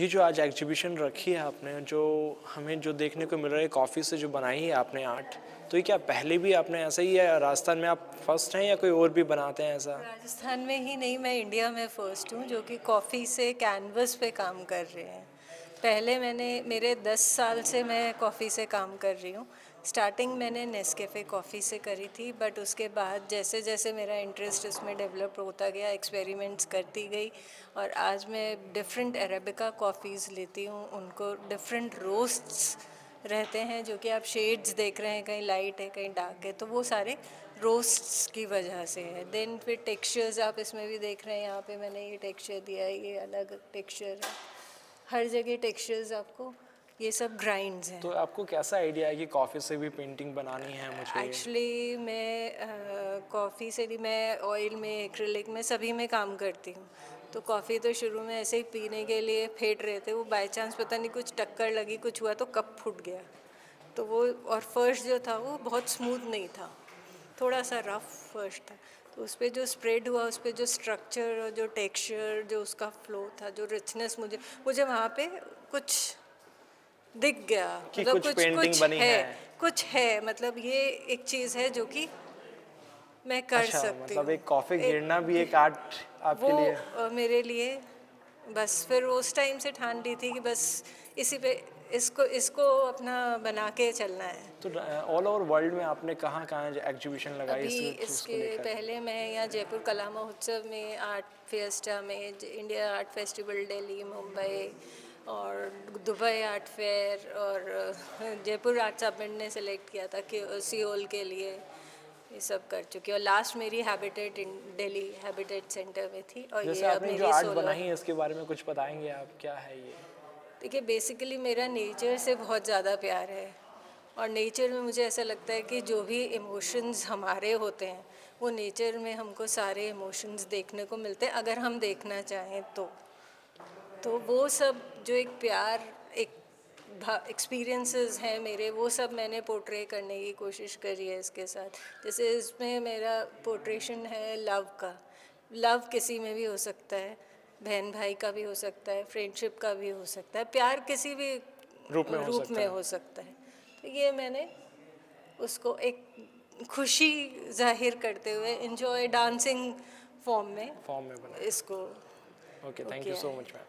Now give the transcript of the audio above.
ये जो आज एग्जीबिशन रखी है आपने, जो हमें जो देखने को मिल रहा है कॉफ़ी से जो बनाई है आपने आर्ट तो ये क्या पहले भी आपने ऐसा ही है, राजस्थान में आप फ़र्स्ट हैं या कोई और भी बनाते हैं ऐसा? राजस्थान में ही नहीं, मैं इंडिया में फ़र्स्ट हूँ, जो कि कॉफ़ी से कैनवस पे काम कर रहे हैं। पहले मैंने, मेरे दस साल से मैं कॉफ़ी से काम कर रही हूँ स्टार्टिंग मैंने नेस्केफ़े कॉफ़ी से करी थी बट उसके बाद जैसे जैसे मेरा इंटरेस्ट उसमें डेवलप होता गया एक्सपेरिमेंट्स करती गई, और आज मैं डिफरेंट अरेबिका कॉफ़ीज़ लेती हूँ, उनको डिफरेंट रोस्ट्स रहते हैं, जो कि आप शेड्स देख रहे हैं, कहीं लाइट है, कहीं डार्क है तो वो सारे रोस्ट्स की वजह से है। देन फिर टेक्सचर्स आप इसमें भी देख रहे हैं, यहाँ पे मैंने ये टेक्सचर दिया है ये अलग टेक्सचर है। हर जगह टेक्सचर्स आपको ये सब ग्राइंड्स हैं। तो आपको कैसा आइडिया है कि कॉफ़ी से भी पेंटिंग बनानी है मुझे? एक्चुअली मैं कॉफ़ी से भी मैं ऑयल में एक्रिलिक में सभी में काम करती हूँ। तो कॉफ़ी तो शुरू में ऐसे ही पीने के लिए फेंट रहे थे वो बाय चांस पता नहीं कुछ टक्कर लगी कुछ हुआ तो कप फूट गया। तो वो और फ़र्स्ट जो था वो बहुत स्मूथ नहीं था। थोड़ा सा रफ फ़र्स्ट था। तो उस पर जो स्प्रेड हुआ उस पर जो स्ट्रक्चर और जो टेक्सचर जो उसका फ्लो था जो रिचनेस मुझे मुझे वहाँ पे कुछ दिख गया। कि मतलब कुछ painting बनी है, है। कुछ है मतलब ये एक चीज़ है जो कि मैं कर अच्छा सकती मतलब एक कॉफ़ी गिरना भी एक आर्ट आपके लिए। मेरे लिए बस फिर उस टाइम से ठान ली थी कि बस इसी पे इसको इसको अपना बना के चलना है। तो ऑल ओवर वर्ल्ड में आपने कहाँ कहाँ एग्जीबिशन लगाई अभी इस इसके पहले मैं यहाँ जयपुर कला महोत्सव में आर्ट फेस्टा में India art festival Delhi Mumbai और दुबई आर्ट फेयर और जयपुर आर्ट समिट ने सेलेक्ट किया था कि सियोल के लिए ये सब कर चुकी हूँ। और लास्ट मेरी habitat in Delhi habitat centre में थी और ये अब आपने जो आर्ट बनाई है इसके बारे में कुछ बताएँगे आप? क्या है ये? देखिए बेसिकली मेरा नेचर से बहुत ज़्यादा प्यार है। और नेचर में मुझे ऐसा लगता है कि जो भी इमोशंस हमारे होते हैं वो नेचर में हमको सारे इमोशंस देखने को मिलते हैं अगर हम देखना चाहें तो। तो वो सब जो एक प्यार एक एक्सपीरियंसेस हैं मेरे वो सब मैंने पोर्ट्रे करने की कोशिश करी है इसके साथ। जैसे इसमें मेरा पोर्ट्रेशन है लव का। लव किसी में भी हो सकता है बहन भाई का भी हो सकता है फ्रेंडशिप का भी हो सकता है प्यार किसी भी रूप में हो रूप सकता में है। हो सकता है। तो ये मैंने उसको एक खुशी ज़ाहिर करते हुए इंजॉय डांसिंग फॉर्म में फॉर्म में बना इसको okay thank you so much ma'am